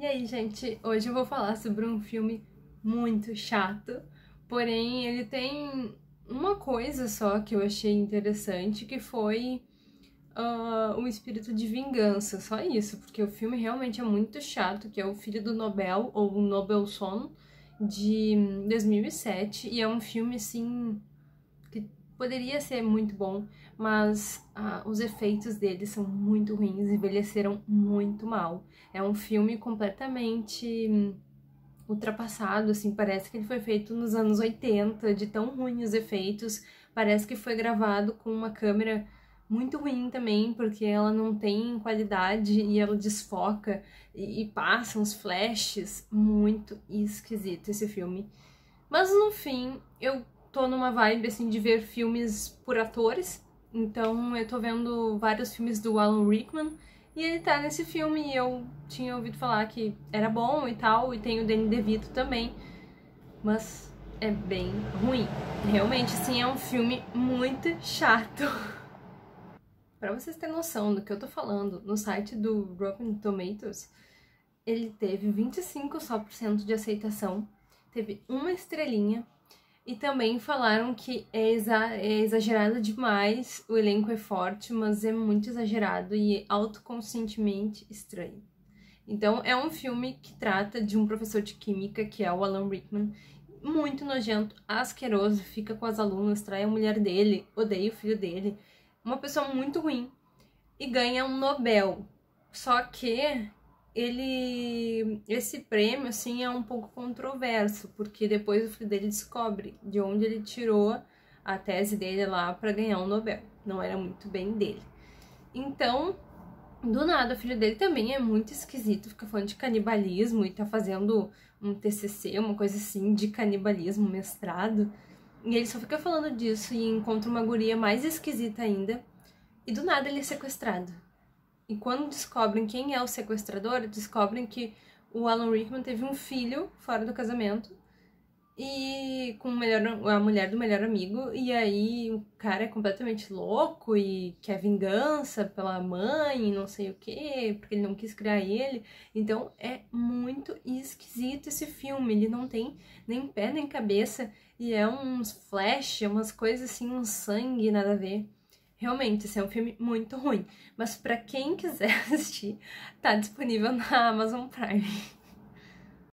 E aí, gente, hoje eu vou falar sobre um filme muito chato, porém ele tem uma coisa só que eu achei interessante, que foi uh, o espírito de vingança, só isso, porque o filme realmente é muito chato, que é o Filho do Nobel, ou o Nobel Son, de 2007, e é um filme, assim, poderia ser muito bom, mas ah, os efeitos dele são muito ruins, envelheceram muito mal. É um filme completamente ultrapassado, assim, parece que ele foi feito nos anos 80, de tão ruins os efeitos. Parece que foi gravado com uma câmera muito ruim também, porque ela não tem qualidade e ela desfoca e, e passa uns flashes muito esquisito esse filme. Mas no fim, eu tô numa vibe assim de ver filmes por atores, então eu tô vendo vários filmes do Alan Rickman e ele tá nesse filme e eu tinha ouvido falar que era bom e tal, e tem o Danny DeVito também, mas é bem ruim. Realmente, sim, é um filme muito chato. Para vocês terem noção do que eu tô falando, no site do Rotten Tomatoes, ele teve 25 só por cento de aceitação, teve uma estrelinha e também falaram que é, exa é, exagerado demais, o elenco é forte, mas é muito exagerado e autoconscientemente estranho. Então, é um filme que trata de um professor de química, que é o Alan Rickman, muito nojento, asqueroso, fica com as alunas, trai a mulher dele, odeia o filho dele, uma pessoa muito ruim, e ganha um Nobel. Só que ele esse prêmio assim é um pouco controverso, porque depois o filho dele descobre de onde ele tirou a tese dele lá para ganhar um Nobel. Não era muito bem dele. Então, do nada, o filho dele também é muito esquisito, fica falando de canibalismo e tá fazendo um TCC, uma coisa assim, de canibalismo, mestrado. E ele só fica falando disso e encontra uma guria mais esquisita ainda. E do nada ele é sequestrado. E quando descobrem quem é o sequestrador, descobrem que o Alan Rickman teve um filho fora do casamento e com melhor, a mulher do melhor amigo, e aí o cara é completamente louco e quer vingança pela mãe não sei o que, porque ele não quis criar ele. Então é muito esquisito esse filme, ele não tem nem pé nem cabeça e é uns flash, umas coisas assim, um sangue, nada a ver. Realmente, esse é um filme muito ruim. Mas para quem quiser assistir, tá disponível na Amazon Prime.